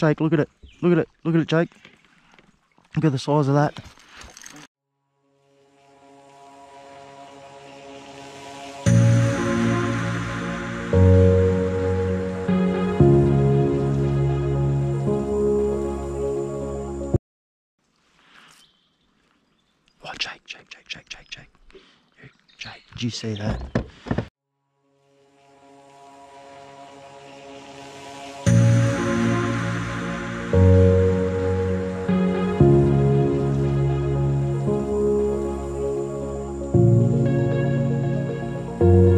Jake, look at it. Look at it. Look at it, Jake. Look at the size of that. Oh, Jake, Jake, Jake, Jake, Jake, Jake. Jake, did you see that? you.